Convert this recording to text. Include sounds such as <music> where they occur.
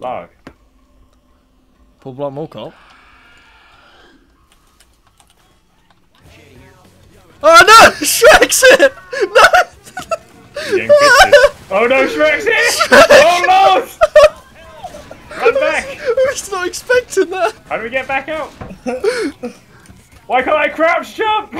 Log. Pull block more Cop. Oh no! <laughs> Shrek's it! No! <laughs> Oh no, Shrek's it. Oh lord! Run <laughs> back! I was not expecting that! How do we get back out? Why can't I crouch jump?